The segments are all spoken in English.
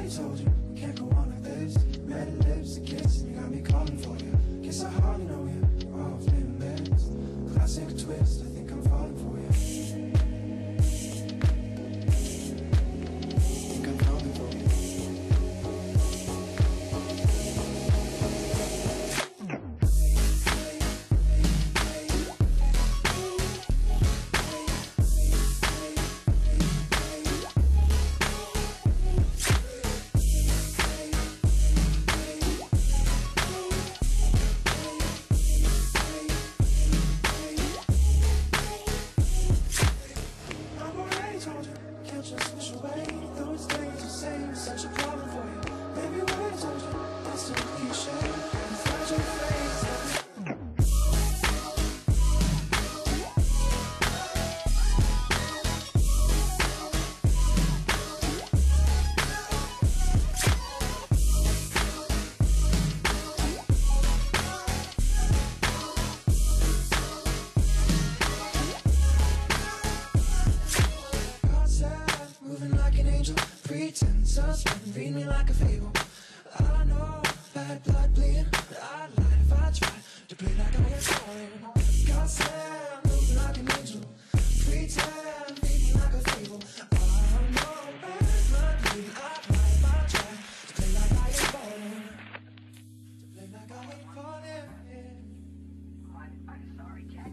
already told you, can't go on like this. Red lips and you got me calling for you. Read me like a fable. I know bad blood bleeding, I'd lie if I tried to play like I was falling. God said, moving like an angel, pretend, read me like a fable. I know blood I'd lie if I tried to play like I I'm sorry, Jack,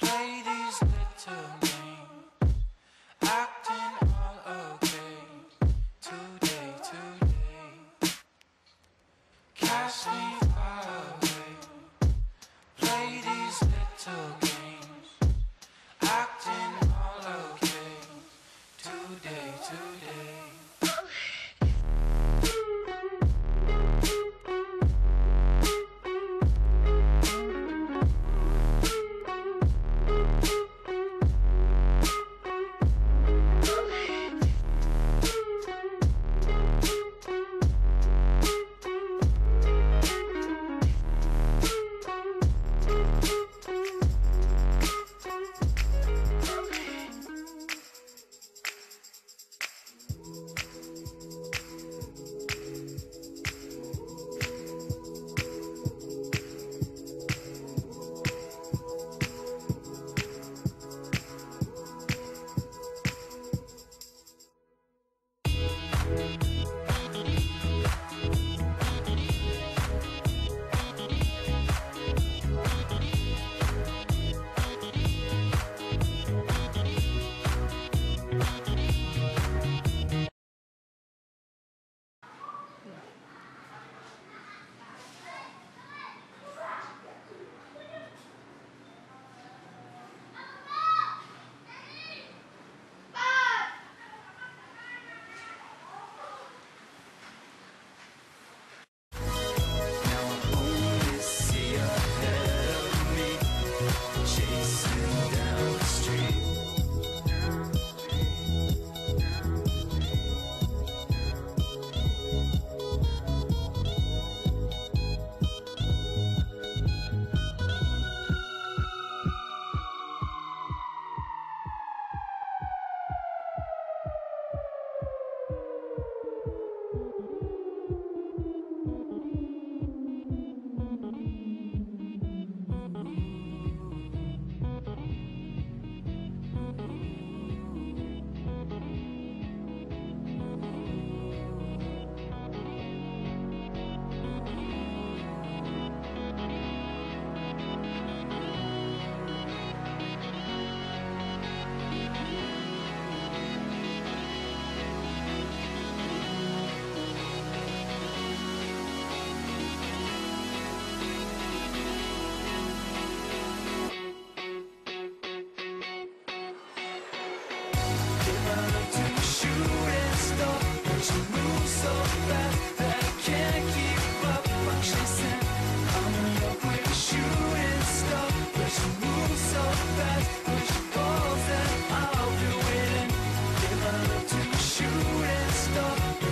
play these little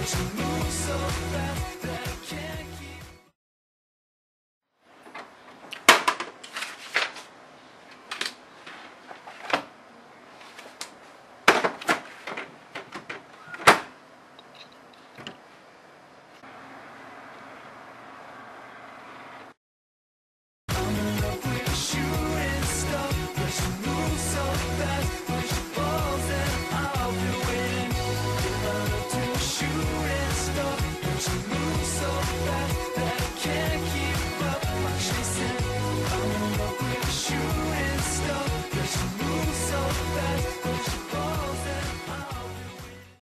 She moves so fast.